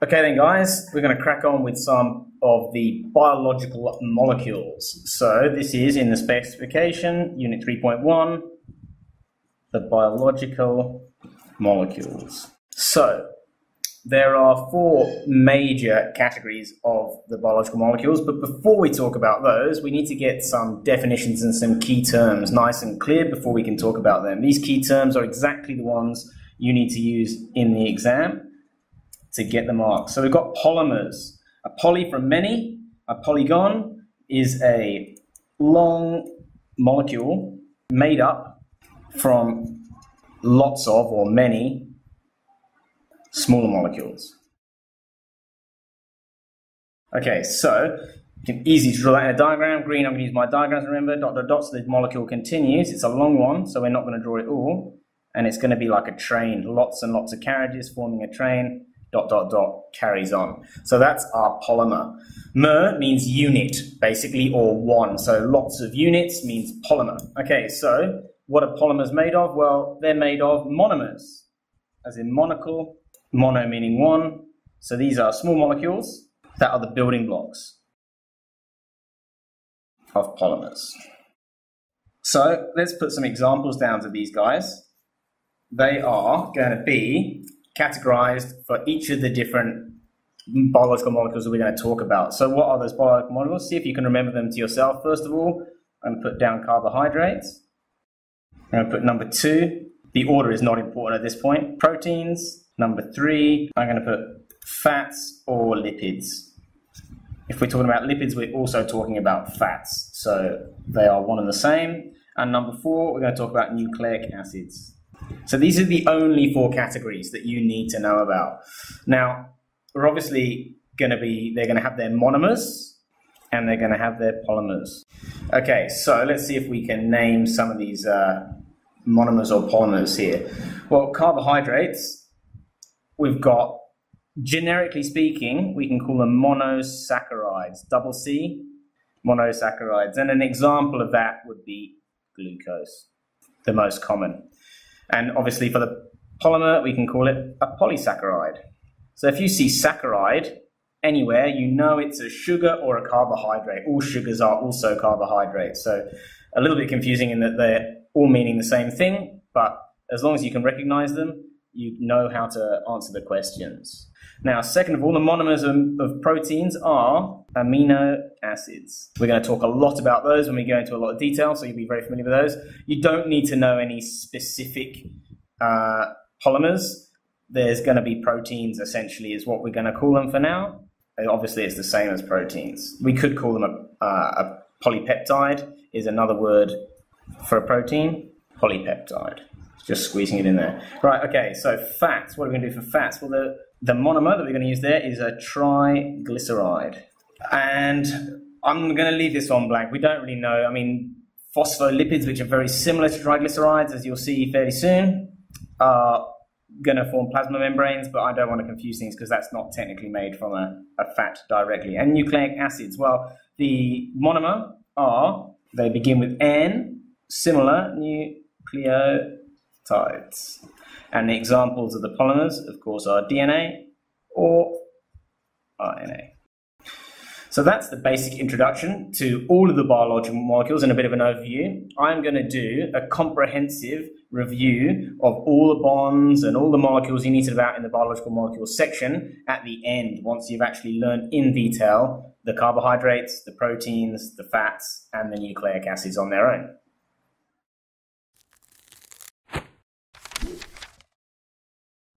Okay then guys, we're going to crack on with some of the biological molecules. So this is in the specification, unit 3.1, the biological molecules. So there are four major categories of the biological molecules, but before we talk about those, we need to get some definitions and some key terms nice and clear before we can talk about them. These key terms are exactly the ones you need to use in the exam to get the mark. So we've got polymers. A poly from many, a polygon is a long molecule made up from lots of or many smaller molecules. Okay, so you can easily draw in a diagram. Green, I'm going to use my diagrams, remember, dot, dot, dot, so the molecule continues. It's a long one, so we're not going to draw it all. And it's going to be like a train, lots and lots of carriages forming a train dot, dot, dot, carries on. So that's our polymer. Mer means unit, basically, or one. So lots of units means polymer. Okay, so what are polymers made of? Well, they're made of monomers, as in monocle, mono meaning one. So these are small molecules that are the building blocks of polymers. So let's put some examples down to these guys. They are going to be categorized for each of the different biological molecules that we're going to talk about. So what are those biological molecules? See if you can remember them to yourself. First of all, I'm going to put down carbohydrates. I'm going to put number two. The order is not important at this point. Proteins. Number three, I'm going to put fats or lipids. If we're talking about lipids, we're also talking about fats. So they are one and the same. And number four, we're going to talk about nucleic acids. So these are the only four categories that you need to know about. Now, we're obviously going to be, they're going to have their monomers and they're going to have their polymers. Okay, so let's see if we can name some of these uh, monomers or polymers here. Well, carbohydrates, we've got, generically speaking, we can call them monosaccharides, double C, monosaccharides. And an example of that would be glucose, the most common. And obviously for the polymer, we can call it a polysaccharide. So if you see saccharide anywhere, you know it's a sugar or a carbohydrate. All sugars are also carbohydrates. So a little bit confusing in that they're all meaning the same thing, but as long as you can recognize them, you know how to answer the questions. Now, second of all, the monomers of, proteins are amino acids. We're going to talk a lot about those when we go into a lot of detail, so you'll be very familiar with those. You don't need to know any specific uh, polymers. There's going to be proteins, essentially, is what we're going to call them for now. And obviously, it's the same as proteins. We could call them a, uh, a polypeptide, is another word for a protein, polypeptide. Just squeezing it in there. Right, okay, so fats. What are we going to do for fats? Well, the, the monomer that we're going to use there is a triglyceride. And I'm going to leave this one blank. We don't really know. I mean, phospholipids, which are very similar to triglycerides, as you'll see fairly soon, are going to form plasma membranes, but I don't want to confuse things because that's not technically made from a, a fat directly. And nucleic acids, well, the monomer are, they begin with N, similar nucleo peptides. And the examples of the polymers, of course, are DNA or RNA. So that's the basic introduction to all of the biological molecules and a bit of an overview. I'm going to do a comprehensive review of all the bonds and all the molecules you need to know about in the biological molecules section at the end, once you've actually learned in detail the carbohydrates, the proteins, the fats, and the nucleic acids on their own.